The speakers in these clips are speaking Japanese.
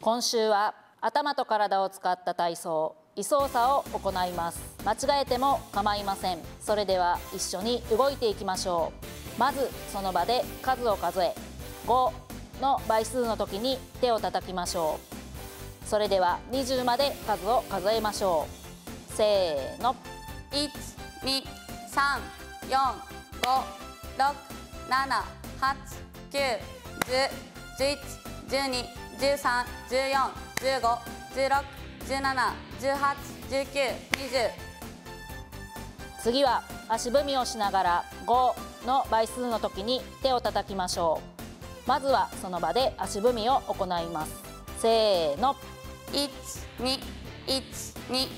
今週は頭と体を使った体操位操作を行います間違えても構いませんそれでは一緒に動いていきましょうまずその場で数を数え5の倍数の時に手を叩きましょうそれでは20まで数を数えましょうせーの12。3。4。5。6。7。8。9。10、二、三、四、五、六、七、八、九、十、十一、十二、十三、十四、十五、十六、十七、十八、十九、二十。次は足踏みをしながら5の倍数の時に手を叩きましょう。まずはその場で足踏みを行います。せーの。一、二、一、二。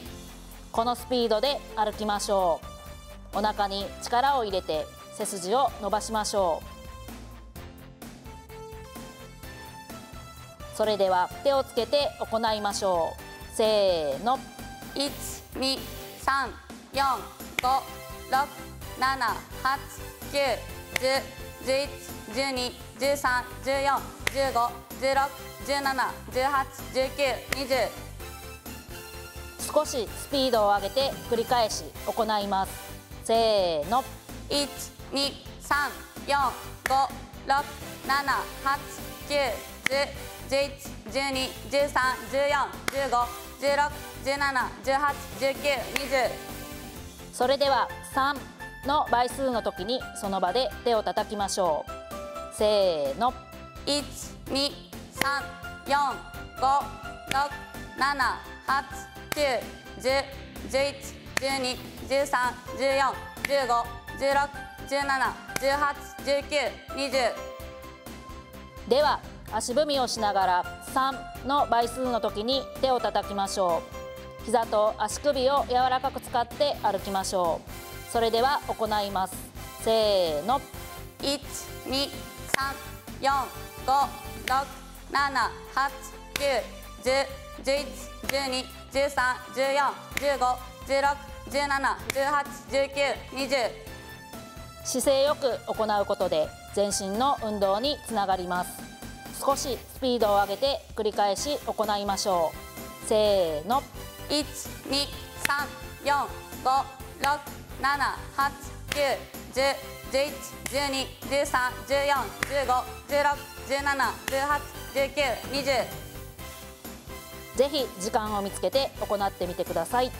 このスピードで歩きましょう。お腹に力を入れて背筋を伸ばしましょうそれでは手をつけて行いましょう。せーの。一、二、三、四、五、六、七、八、九、十、十一、十二、十三、十四、十五、十六、十七、十八、十九、二十。少しスピードを上げて繰り返し行います。せーの。一、二、三、四、五、六、七、八、九、十、十一、十二、十三、十四、十五、十六、十七、十八、十九、二十。それでは3の倍数の時にその場で手を叩きましょうせーの一、二、三、四、五、六、七、八、九、十、十一、十二、十三、十四、十五、十六、十七、十八、十九、二十。では足踏みをしながら3の倍数の時に手を叩きましょう。膝と足首を柔らかく使って歩きましょう。それでは行います。せーの。一、二、三、四、五、六、七、八、九、十、十一、十二、十三、十四、十五、十六、十七、十八、十九、二十。姿勢よく行うことで全身の運動につながります少しスピードを上げて繰り返し行いましょう。せーの。一、二、三、四、五、六、七、八、九、十、十一、十二、十三、十四、十五、十六、十七、十八、十九、二十。ぜひ時間を見つけて行ってみてください。